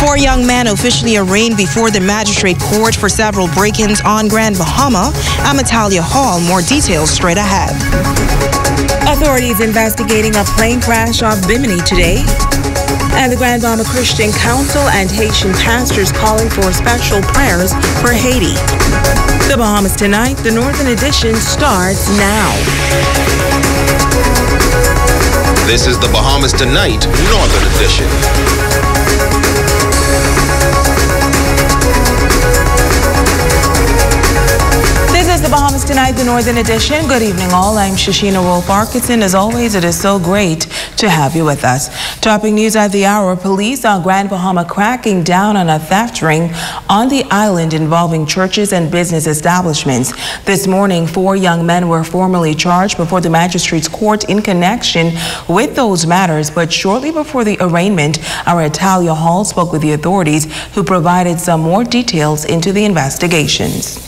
Four young men officially arraigned before the magistrate court for several break-ins on Grand Bahama. I'm Italia Hall. More details straight ahead. Authorities investigating a plane crash off Bimini today. And the Grand Bahama Christian Council and Haitian pastors calling for special prayers for Haiti. The Bahamas Tonight, the Northern Edition starts now. This is the Bahamas Tonight, Northern Edition. The Bahamas Tonight, the Northern Edition. Good evening, all. I'm Shashina Wolf Arkinson. As always, it is so great to have you with us. Topping news at the hour police on Grand Bahama cracking down on a theft ring on the island involving churches and business establishments. This morning, four young men were formally charged before the magistrate's court in connection with those matters. But shortly before the arraignment, our Italia Hall spoke with the authorities who provided some more details into the investigations.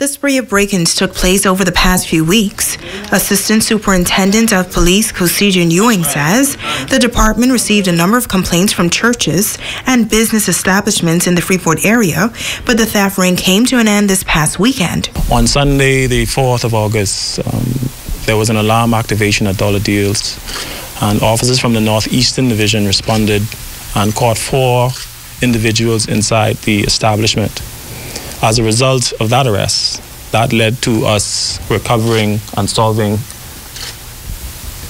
The spree of break-ins took place over the past few weeks. Assistant Superintendent of Police Kosijan Ewing says the department received a number of complaints from churches and business establishments in the Freeport area, but the theft ring came to an end this past weekend. On Sunday, the 4th of August, um, there was an alarm activation at Dollar Deals, and officers from the Northeastern Division responded and caught four individuals inside the establishment. As a result of that arrest, that led to us recovering and solving um,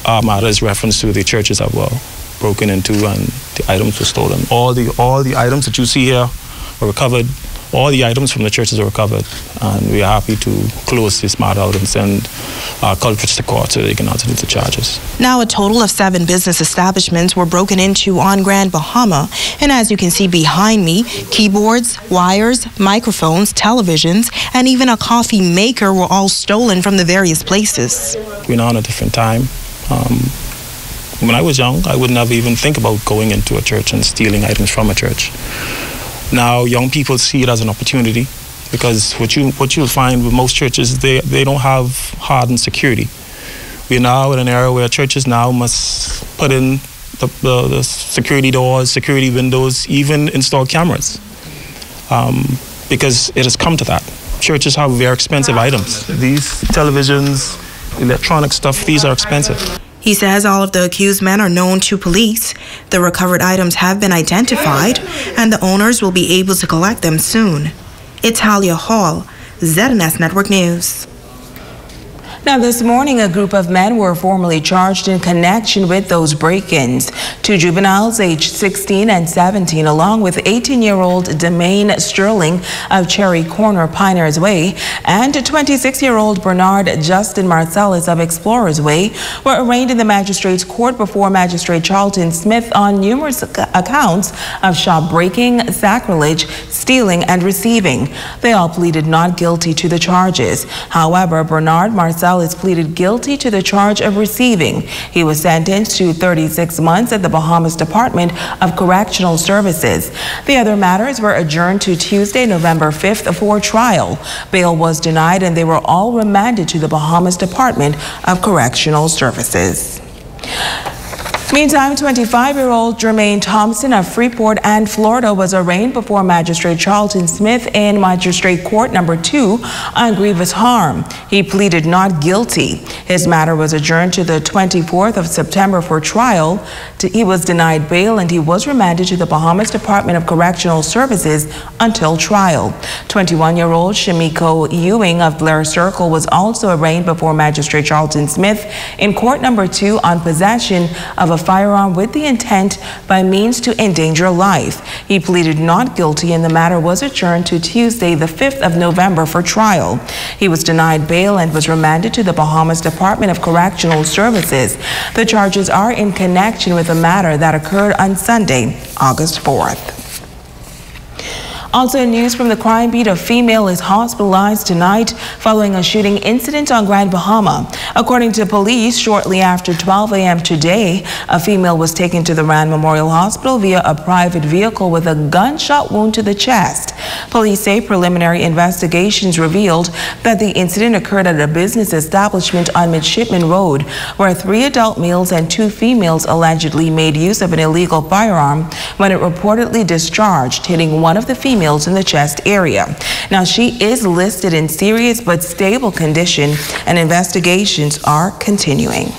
our matters reference to the churches that were broken into and the items were stolen. All the all the items that you see here were recovered. All the items from the churches were recovered, and we are happy to close this matter out and send our culprits to court so they can answer the charges. Now, a total of seven business establishments were broken into on Grand Bahama, and as you can see behind me, keyboards, wires, microphones, televisions, and even a coffee maker were all stolen from the various places. We're now in a different time. Um, when I was young, I would never even think about going into a church and stealing items from a church. Now, young people see it as an opportunity because what you what you'll find with most churches, they they don't have hardened security. We're now in an era where churches now must put in the, the, the security doors, security windows, even install cameras, um, because it has come to that. Churches have very expensive items. These televisions, electronic stuff, these are expensive. He says all of the accused men are known to police. The recovered items have been identified, and the owners will be able to collect them soon. Italia Hall, ZNS Network News. Now, this morning, a group of men were formally charged in connection with those break-ins. Two juveniles aged 16 and 17, along with 18-year-old Demaine Sterling of Cherry Corner, Pioneers Way, and 26-year-old Bernard Justin Marcellus of Explorers Way were arraigned in the magistrate's court before Magistrate Charlton Smith on numerous accounts of shop breaking, sacrilege, stealing, and receiving. They all pleaded not guilty to the charges. However, Bernard Marcellus Gonzalez pleaded guilty to the charge of receiving. He was sentenced to 36 months at the Bahamas Department of Correctional Services. The other matters were adjourned to Tuesday, November 5th for trial. Bail was denied and they were all remanded to the Bahamas Department of Correctional Services. Meantime, 25-year-old Jermaine Thompson of Freeport and Florida was arraigned before Magistrate Charlton Smith in Magistrate Court Number 2 on grievous harm. He pleaded not guilty. His matter was adjourned to the 24th of September for trial. He was denied bail and he was remanded to the Bahamas Department of Correctional Services until trial. 21-year-old Shamiko Ewing of Blair Circle was also arraigned before Magistrate Charlton Smith in Court Number 2 on possession of a firearm with the intent by means to endanger life. He pleaded not guilty and the matter was adjourned to Tuesday, the 5th of November for trial. He was denied bail and was remanded to the Bahamas Department of Correctional Services. The charges are in connection with a matter that occurred on Sunday, August 4th. Also, news from the crime beat: a female is hospitalized tonight following a shooting incident on Grand Bahama. According to police, shortly after 12 a.m. today, a female was taken to the Rand Memorial Hospital via a private vehicle with a gunshot wound to the chest. Police say preliminary investigations revealed that the incident occurred at a business establishment on Midshipman Road, where three adult males and two females allegedly made use of an illegal firearm when it reportedly discharged, hitting one of the females in the chest area. Now, she is listed in serious but stable condition, and investigations are continuing.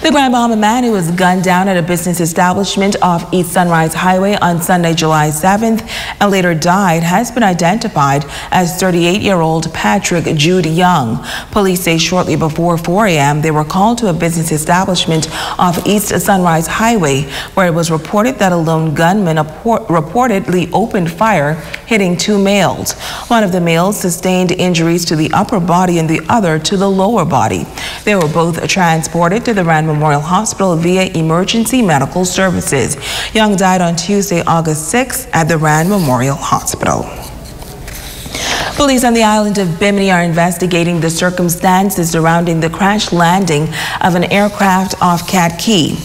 The Grand Bahama man who was gunned down at a business establishment off East Sunrise Highway on Sunday, July 7th, and later died has been identified as 38-year-old Patrick Jude Young. Police say shortly before 4 a.m. they were called to a business establishment off East Sunrise Highway where it was reported that a lone gunman reportedly opened fire, hitting two males. One of the males sustained injuries to the upper body and the other to the lower body. They were both transported to the Rand Memorial Hospital via emergency medical services. Young died on Tuesday, August 6th at the Rand Memorial Hospital. Police on the island of Bimini are investigating the circumstances surrounding the crash landing of an aircraft off Cat Cay.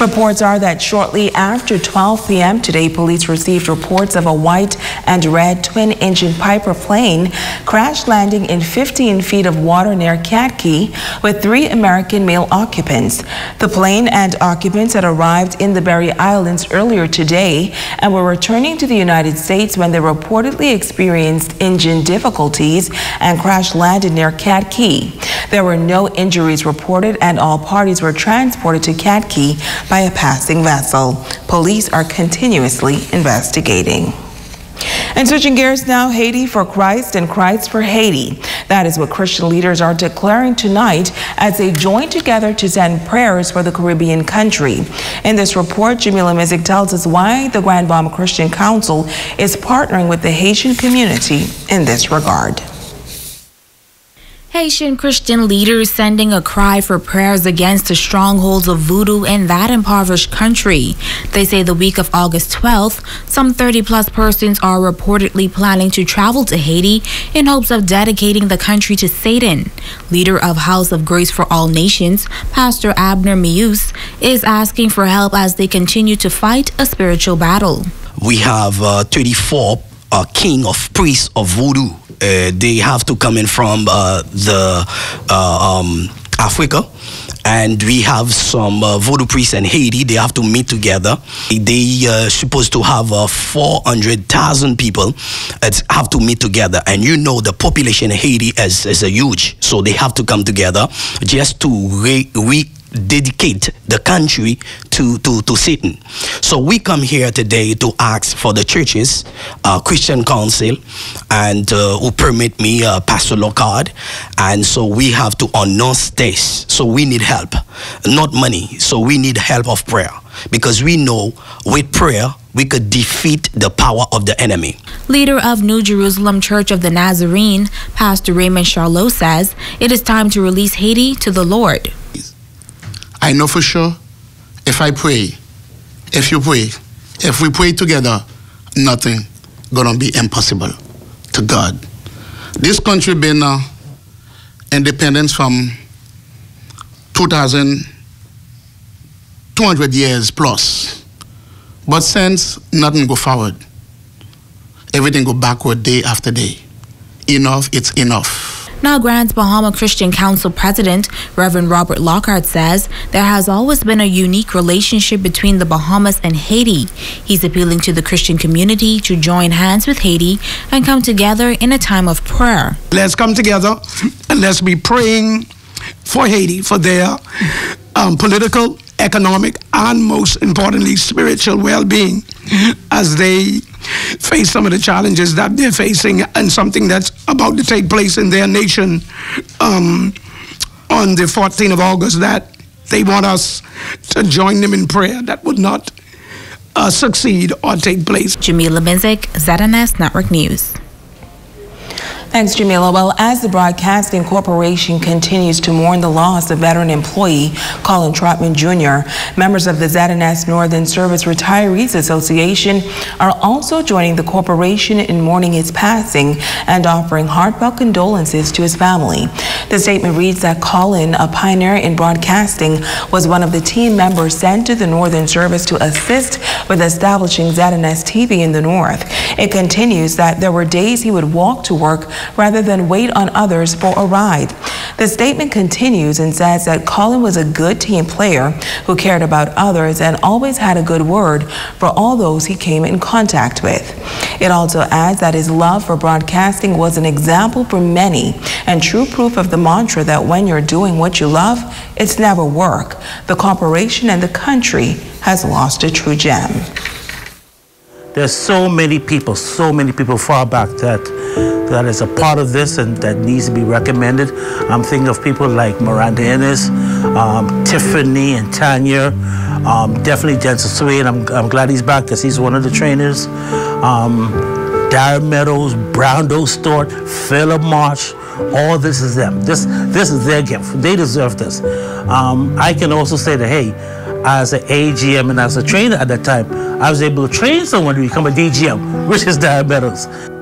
Reports are that shortly after 12 p.m. today, police received reports of a white and red twin-engine Piper plane crash landing in 15 feet of water near Cay with three American male occupants. The plane and occupants had arrived in the Berry Islands earlier today and were returning to the United States when they reportedly experienced engine difficulties and crash landed near Cat Cay. There were no injuries reported and all parties were transported to Cay by a passing vessel. Police are continuously investigating. And switching gears now, Haiti for Christ and Christ for Haiti. That is what Christian leaders are declaring tonight as they join together to send prayers for the Caribbean country. In this report, Jamila Mizik tells us why the Grand Bahama Christian Council is partnering with the Haitian community in this regard. Haitian Christian leaders sending a cry for prayers against the strongholds of voodoo in that impoverished country. They say the week of August 12th, some 30 plus persons are reportedly planning to travel to Haiti in hopes of dedicating the country to Satan. Leader of House of Grace for All Nations, Pastor Abner Mius, is asking for help as they continue to fight a spiritual battle. We have uh, 34 uh, king of priests of voodoo they have to come in from uh, the uh, um, Africa and we have some uh, voodoo priests in Haiti. They have to meet together. They uh, supposed to have uh, 400,000 people that have to meet together. And you know the population in Haiti is, is a huge, so they have to come together just to re, re dedicate the country to, to, to Satan. So we come here today to ask for the churches, uh, Christian Council, and uh, who permit me, uh, Pastor Locard. And so we have to announce this. So we need help, not money. So we need help of prayer because we know with prayer we could defeat the power of the enemy. Leader of New Jerusalem Church of the Nazarene, Pastor Raymond Charlot says it is time to release Haiti to the Lord. I know for sure if I pray, if you pray, if we pray together, nothing gonna be impossible to God. This country been uh, independence from 2,200 years plus. But since nothing go forward, everything go backward day after day. Enough, it's enough. Now, Grand Bahama Christian Council President Reverend Robert Lockhart says there has always been a unique relationship between the Bahamas and Haiti. He's appealing to the Christian community to join hands with Haiti and come together in a time of prayer. Let's come together and let's be praying for Haiti, for their um, political, economic, and most importantly, spiritual well being as they face some of the challenges that they're facing and something that's about to take place in their nation um, on the 14th of August that they want us to join them in prayer that would not uh, succeed or take place. Jamila Mizik, ZNS Network News. Thanks, Jamila. Well, as the Broadcasting Corporation continues to mourn the loss of veteran employee Colin Trotman Jr., members of the ZNS Northern Service Retirees Association are also joining the corporation in mourning his passing and offering heartfelt condolences to his family. The statement reads that Colin, a pioneer in broadcasting, was one of the team members sent to the Northern Service to assist with establishing ZNS TV in the North. It continues that there were days he would walk to work rather than wait on others for a ride. The statement continues and says that Colin was a good team player who cared about others and always had a good word for all those he came in contact with. It also adds that his love for broadcasting was an example for many and true proof of the mantra that when you're doing what you love, it's never work. The corporation and the country has lost a true gem. There's so many people, so many people far back that that is a part of this and that needs to be recommended. I'm thinking of people like Miranda Ennis, um, Tiffany and Tanya, um, definitely Jensen Swain. I'm, I'm glad he's back because he's one of the trainers. Um, Meadows, Brown Stewart, Philip Marsh, all this is them. This this is their gift. They deserve this. Um, I can also say that hey, as an AGM and as a trainer at that time, I was able to train someone to become a DGM, which is Darren Meadows.